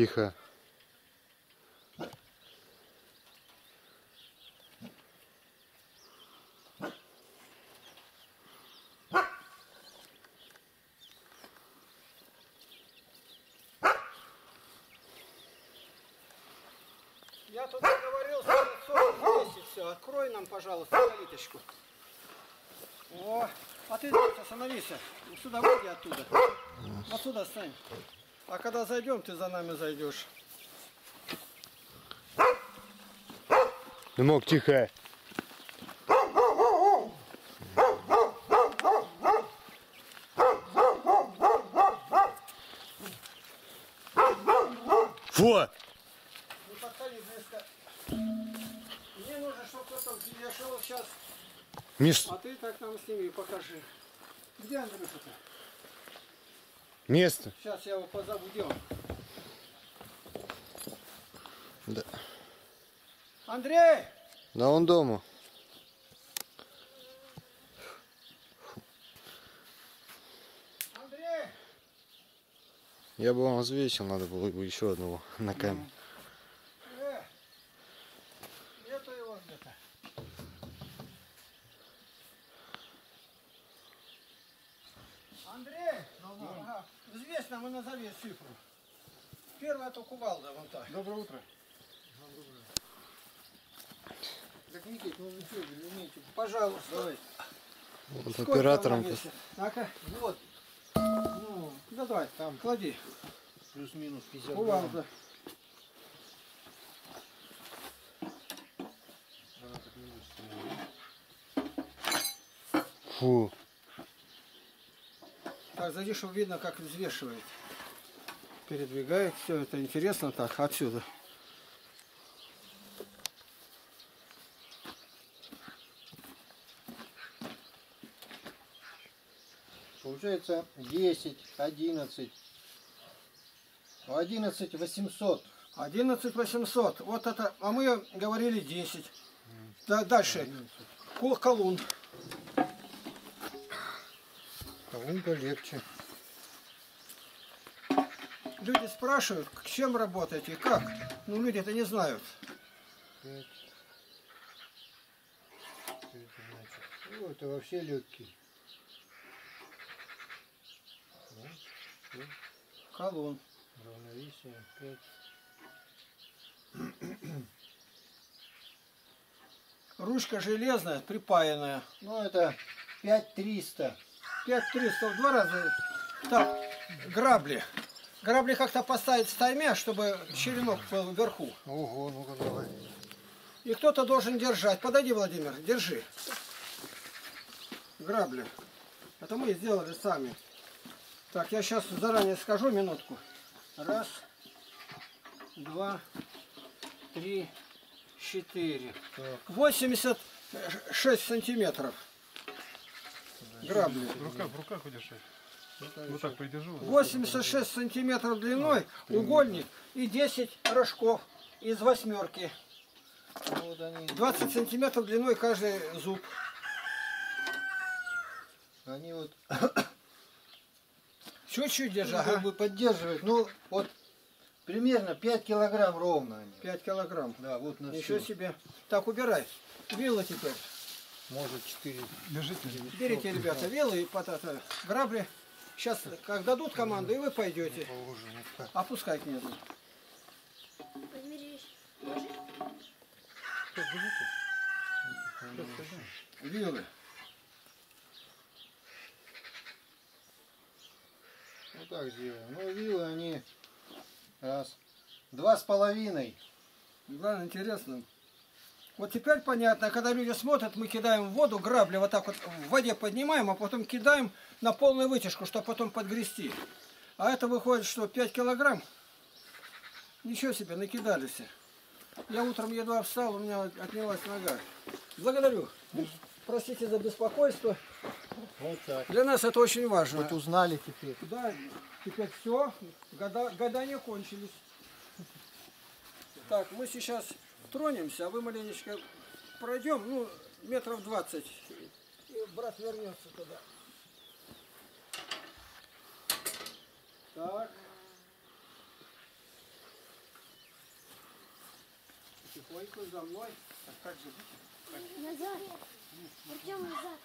Тихо. Я тут договорился с отцом вместе все. Открой нам, пожалуйста, калиточку. О, а ты остановись. Сюда выйди оттуда. Вот сюда стань. А когда зайдем, ты за нами зайдешь. Дымок, тихо. Фу! Не подходи близко. Мне нужно, чтобы кто-то... Я шел сейчас, Мис... а ты так нам сними, покажи. Где Андрюша-то? Место. Сейчас я его позову. Он? Да. Андрей! Да он дома. Андрей! Я бы вам взвесил, надо было бы еще одного на камеру. Э, нету его где-то. Андрей! Взвесь нам и назови цифру. Первая это кувалда, вон та. Доброе утро. Так, Никит, ну вы что, умеете? Пожалуйста. Давай. Вот Сколько оператором. Ну-ка, вот. Ну, да давай, там, клади. Плюс-минус 50 Кувалда. Так. Фу. Так, сзади, чтобы видно, как взвешивает. Передвигает, все это интересно так, отсюда. Получается 10, 11. 11 800. 11 800. Вот это, а мы говорили 10. Да, дальше. Кол- Колун. Колонка легче. Люди спрашивают, чем работаете, как. Ну, люди это не знают. 5. Что это значит? Ну, это вообще легкий. Колун. Равновесие 5. Ручка железная, припаянная. Ну, это 5300. 5300 в два раза. Так, грабли. Грабли как-то поставить в тайме, чтобы черенок был вверху. Ого, ну-ка давай. И кто-то должен держать. Подойди, Владимир, держи. Грабли. Это мы сделали сами. Так, я сейчас заранее скажу минутку. Раз, два, три, четыре. Так. 86 сантиметров. Грабли. В руках, в руках удержи. Вот так придержу. 86 сантиметров длиной, угольник и 10 рожков из восьмерки. Ну, вот они, 20 сантиметров длиной каждый зуб. они вот Чуть-чуть держи. как Ага. бы поддерживают. Ну, вот примерно 5 килограмм ровно они. 5 килограмм. Да, вот на всю. себе. Так, убирай. Вилы теперь. Может 4. Держите. Берите, ребята, вилы и потата, грабли. Сейчас, как дадут команду, и вы пойдете. Опускай книгу. Подберись. Вилы. Вот так сделаем. Ну, вилы они раз. Два с половиной. Главное, интересно. Вот теперь понятно, когда люди смотрят, мы кидаем в воду грабли, вот так вот в воде поднимаем, а потом кидаем на полную вытяжку, чтобы потом подгрести. А это выходит, что 5 килограмм. Ничего себе, накидались. Я утром едва встал, у меня отнялась нога. Благодарю. Простите за беспокойство. Вот так. Для нас это очень важно. Вот узнали теперь. Да, теперь все, года, гадания кончились. Так, мы сейчас тронемся, а вы маленечко пройдем, ну, метров 20. И брат вернется туда. Так. Потихоньку за мной. А как же? Назад. Артем, назад.